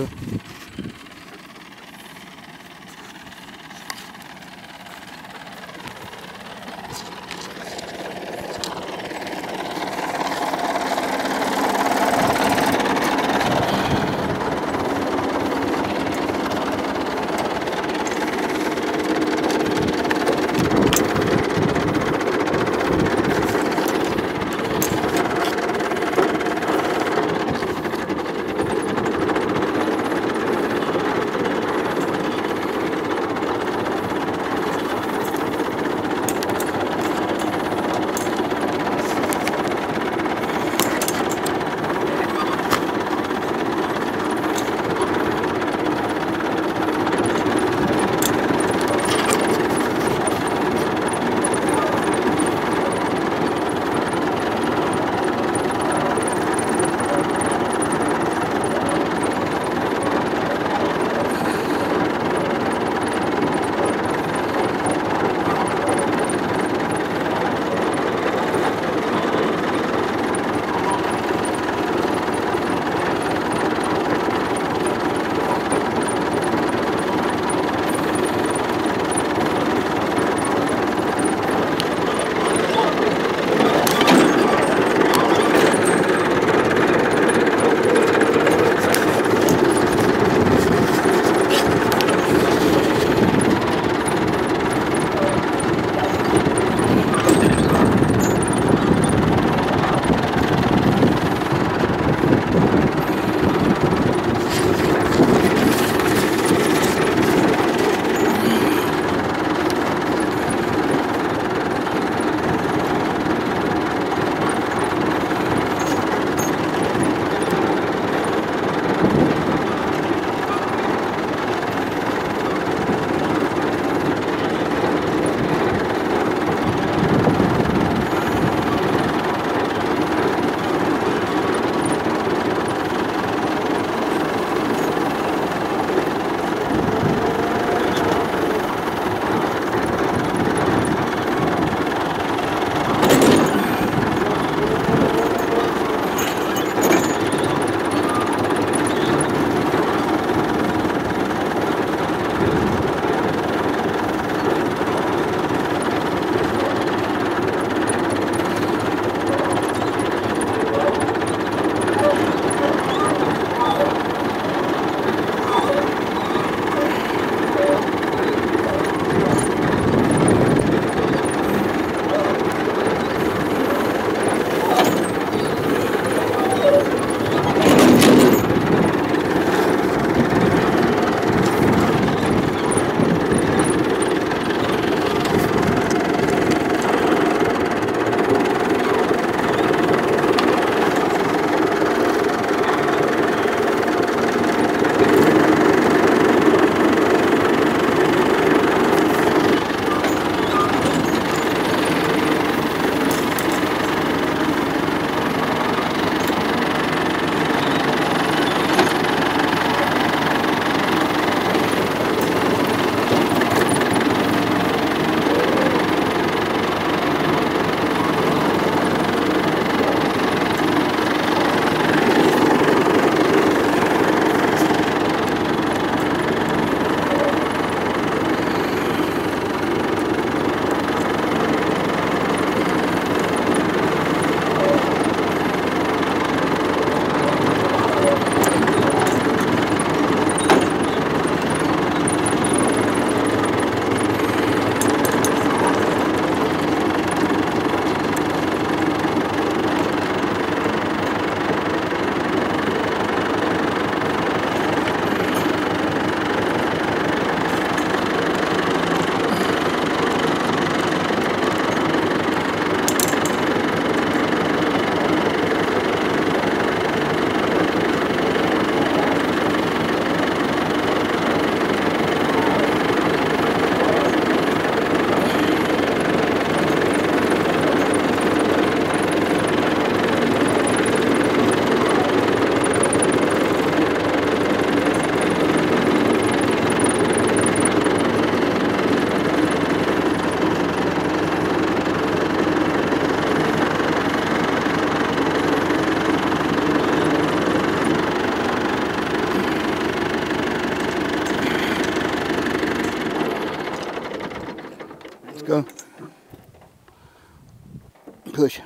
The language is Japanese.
Mexico. Go. Push.